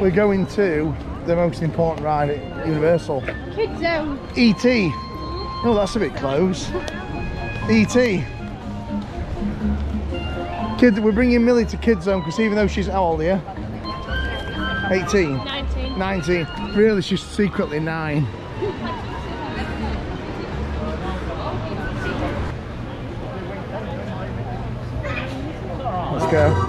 we're going to the most important ride at Universal. Kids Zone. E.T. Oh, that's a bit close. E.T. Kid, we're bringing Millie to Kids Zone because even though she's how old you? 18. 19. 19. Really, she's secretly nine. Let's go.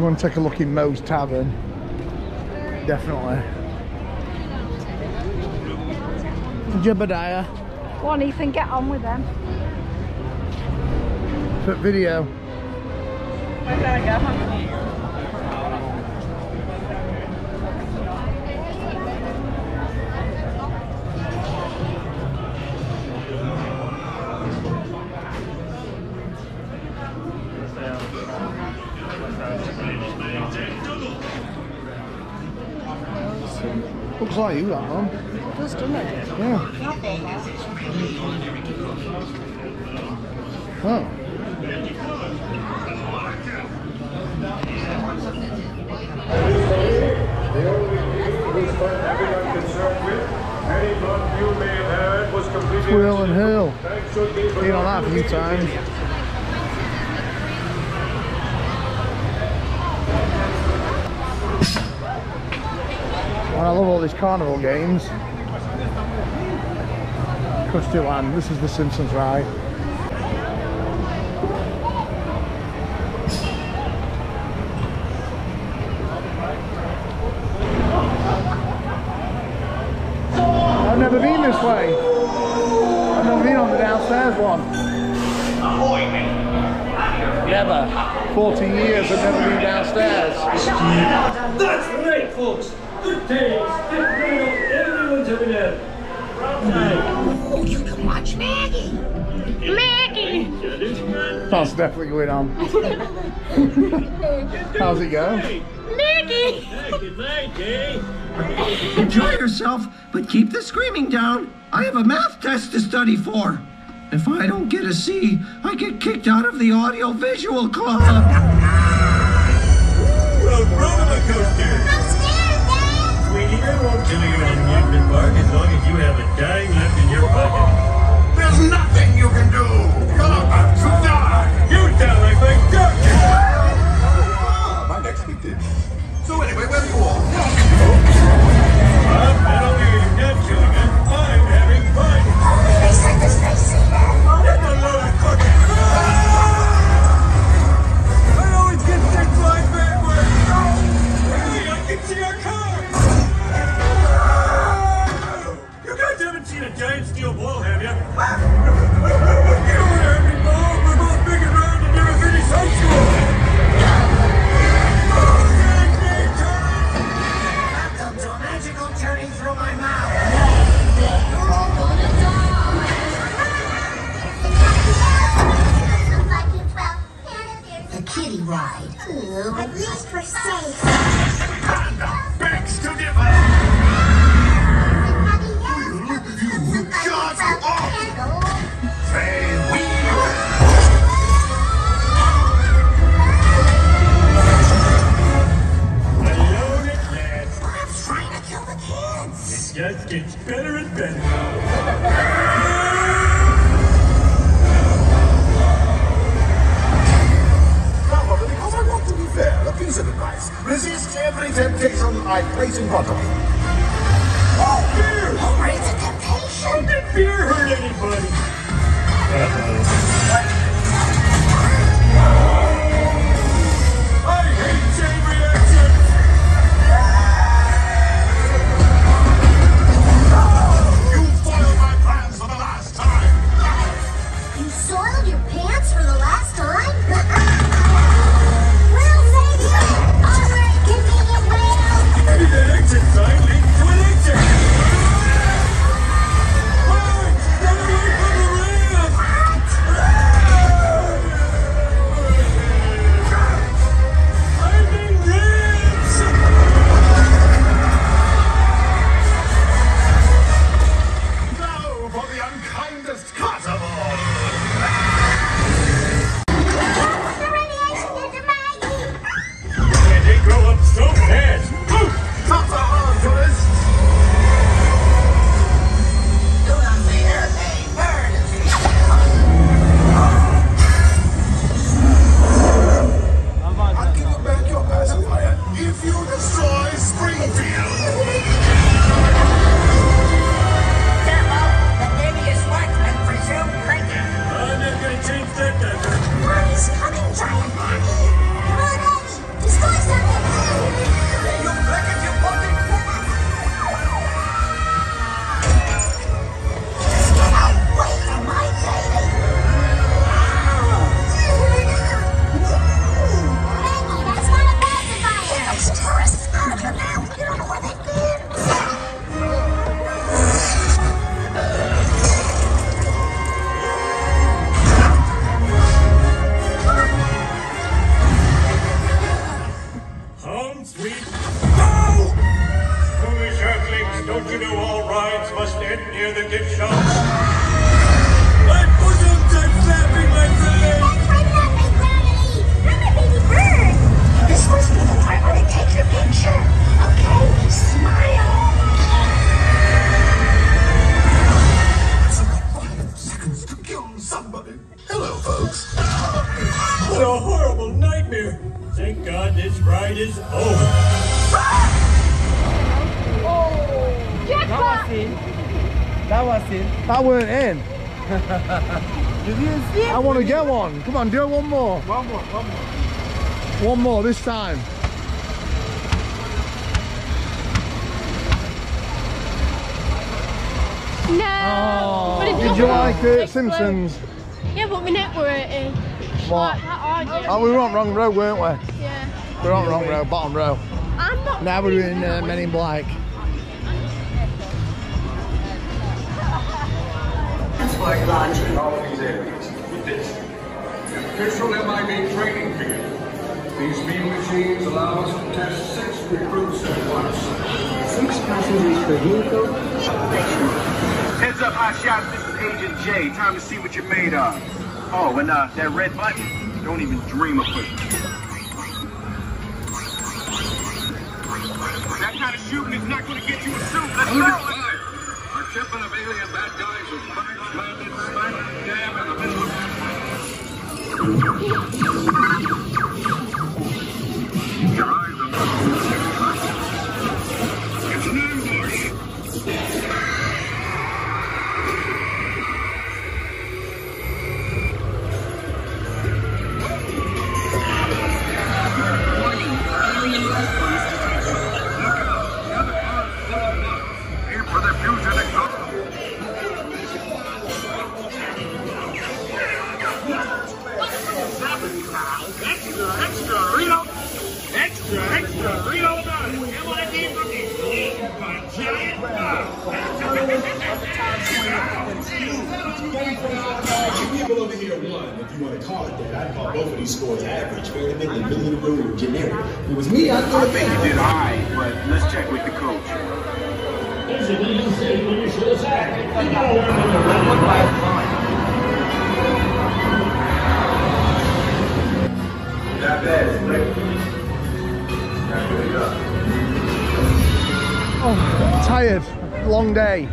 Go and take a look in Moe's Tavern. Definitely. Jebediah. One, Ethan, get on with them. Foot video. Any thought you may have had was completely Twirl and hurl. Thanks should be Been on that a few times. And I love all these carnival games. Krusty Land, this is the Simpsons ride. I've never been this way. I've never been on the downstairs one. Never. 14 years I've never been downstairs. That's right, folks. Good right up. Everyone's over there. Oh, you can watch Maggie. Maggie! That's definitely going on. How's it going? Maggie! Enjoy yourself, but keep the screaming down. I have a math test to study for. If I don't get a C, I get kicked out of the audio visual club. 人。Kids. It just gets better and better. Soiled your pants for the last time? is over. Jackpot! That was it. That weren't in. Did you see I want to get one. Come on, do one more. One more, one more. One more this time. No. Oh, But did you like it. Simpsons? Yeah, but my neck were hurting. What? Like that, aren't you? Oh, we were on wrong row, weren't we? Yeah. We were on wrong row, bottom row. I'm not. Now we're in uh, Men in Black. All of these aliens with this. An official MIB training field. These speed machines allow us to test six recruits at once. Six passengers per vehicle. Heads up, hot shots. This is Agent J. Time to see what you're made of. Oh, and uh, that red button. Don't even dream of pushing. Shooting is not going to get you a suit. Let's go. Our shipment of alien bad guys has You People over here won, if you want to call it that. I'd call both of these scores average, very middle, middle of generic. If it was me, I'd go to think did I, but let's check with the coach. One by. Not bad. Oh, tired. Long day.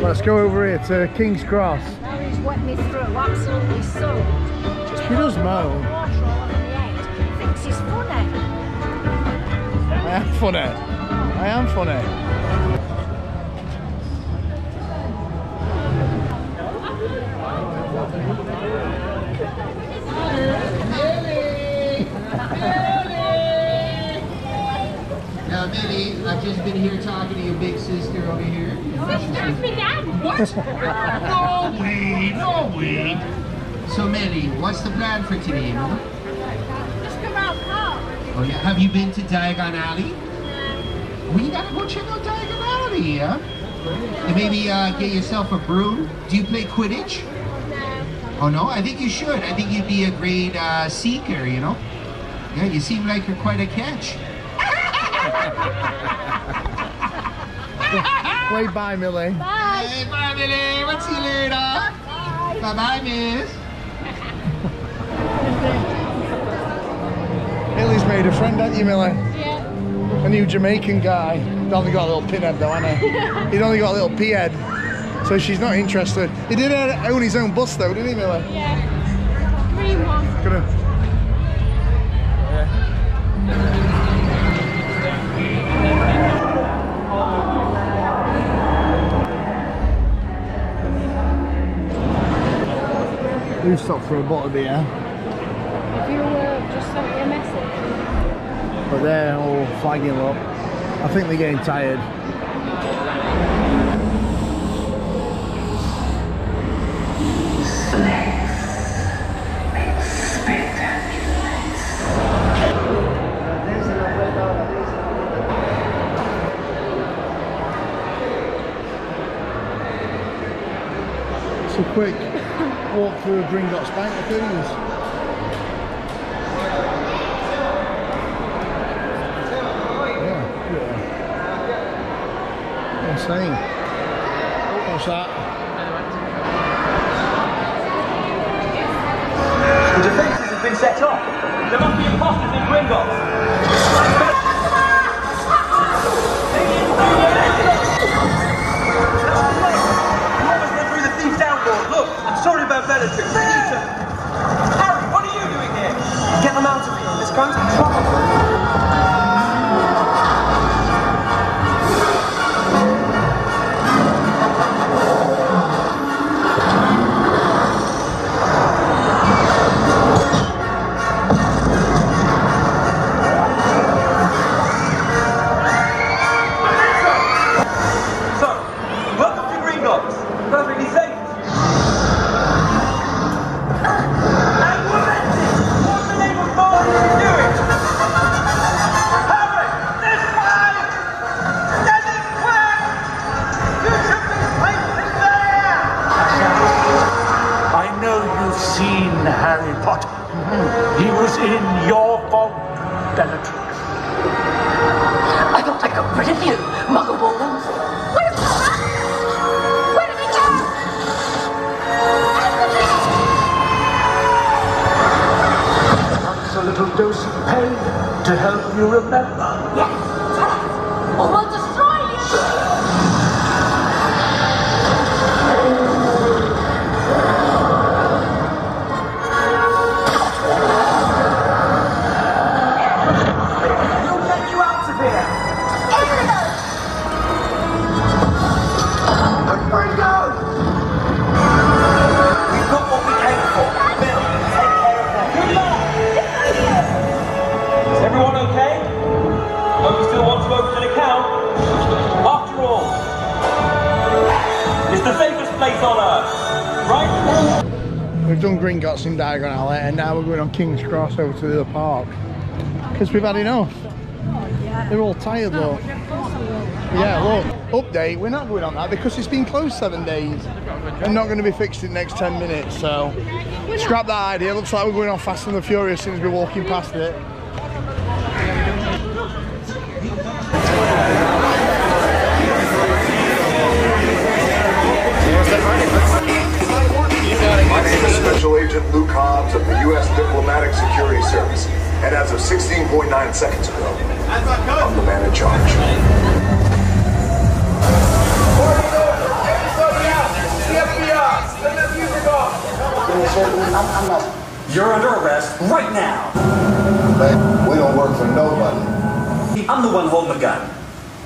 Let's go over here to King's Cross. He's wet me through, absolutely soaked. She does moan. Water all over my head. Thinks he's funny. I am funny. I am funny. Millie, I've just been here talking to your big sister over here. Sister's me dad. What? no way, no way. So, Millie, what's the plan for today, no? Just come out. Oh, yeah. Have you been to Diagon Alley? Well, you gotta go check out Diagon Alley, yeah? And maybe uh, get yourself a broom. Do you play Quidditch? No. Oh, no? I think you should. I think you'd be a great uh, seeker, you know? Yeah, you seem like you're quite a catch. Wave bye, Millie. Bye. Hey, bye, Millie. We'll see you later. Bye. Bye-bye, miss. Millie's made a friend, hasn't you, Millie? Yeah. A new Jamaican guy. He's only got a little pinhead though, hasn't he? He's only got a little pea head. So she's not interested. He did own his own bus though, didn't he, Millie? Yeah. Green one. Gonna... Do stop for a bottle of beer, Have you uh, just sent me a message? but they're all flagging up. I think they're getting tired. It's a quick walk through Gringotts Bank, I think it is. Yeah, yeah. Insane. What's that? He was in your vault, Bellatrix. I thought I got rid of you, muggle-wuggle. Where's Where did he go? Perhaps a little dose of pain to help you remember. Now we're going on King's Cross over to the other park. Because we've had enough. They're all tired though. Yeah, look, update, we're not going on that because it's been closed seven days and not going to be fixed in the next 10 minutes. So Scrap that idea. Looks like we're going on Fast and the Furious as soon as we're walking past it. Special Agent Luke Hobbs of the U.S. Diplomatic Security Service, and as of 16.9 seconds ago, I'm the man in charge. You're under arrest right now. We don't work for nobody. I'm the one holding the gun.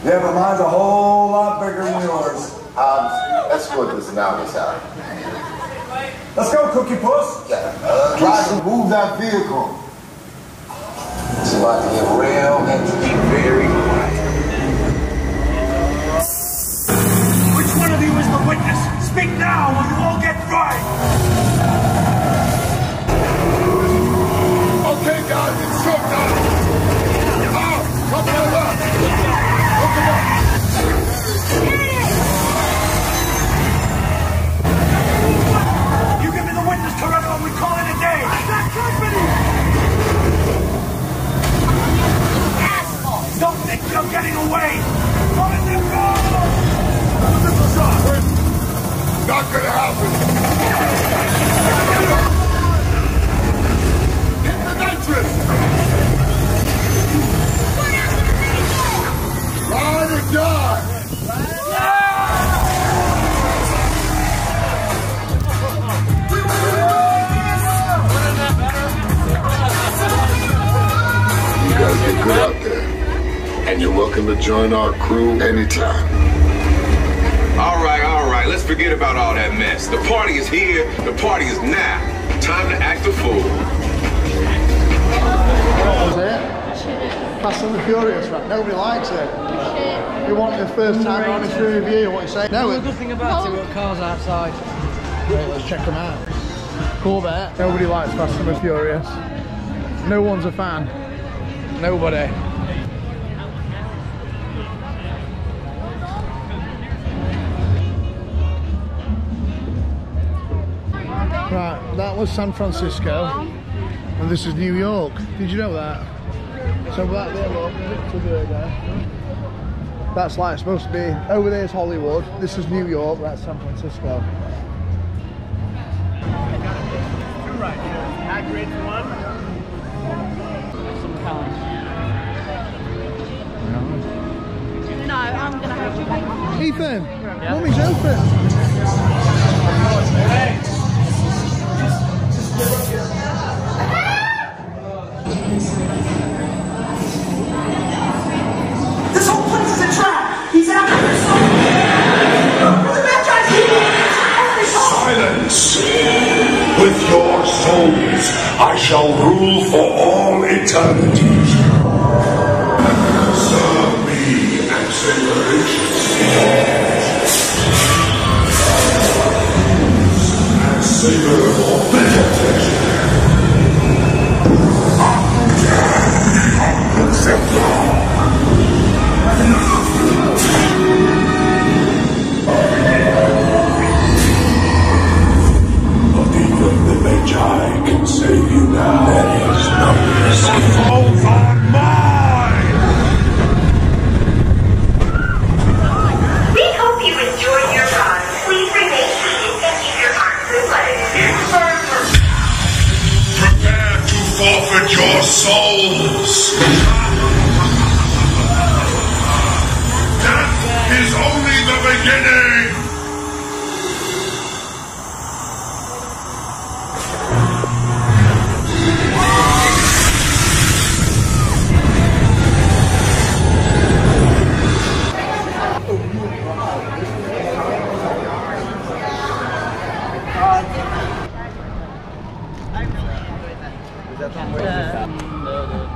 Yeah, but mine's a whole lot bigger than yours. Um, let's put this now, this out. Let's go, Cookie Puss. Try to move that vehicle. It's about to get real and to be very quiet. Which one of you is the witness? Speak now or you all get fried! Okay, guys, it's showtime. Now, come on up. Come on. Join our crew anytime. All right, all right. Let's forget about all that mess. The party is here. The party is now. Time to act a fool. What was it? Fast and the Furious, right? Nobody likes it. You want the first time on this review, what you say? No, The it. good thing about it, we've got cars outside. Wait, let's check them out. Cool bet. Nobody likes Fast and the Furious. No one's a fan. Nobody. Right, that was San Francisco, and this is New York. Did you know that? So that there, look, picture there, there. That's like supposed to be. Over there's Hollywood. This is New York. That's San Francisco. No, I'm gonna have to. Ethan, mummy's open. This whole place is a trap! He's after soul! The bad guys Silence! With your souls, I shall rule for all eternity. Serve me the. And savor for better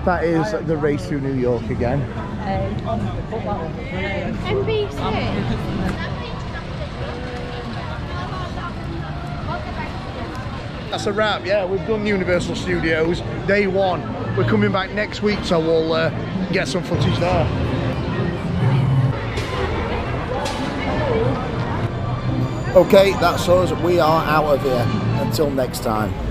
That is the race through New York again. That's a wrap, yeah. We've done Universal Studios day one. We're coming back next week, so we'll uh, get some footage there. Okay, that's us. We are out of here. Until next time.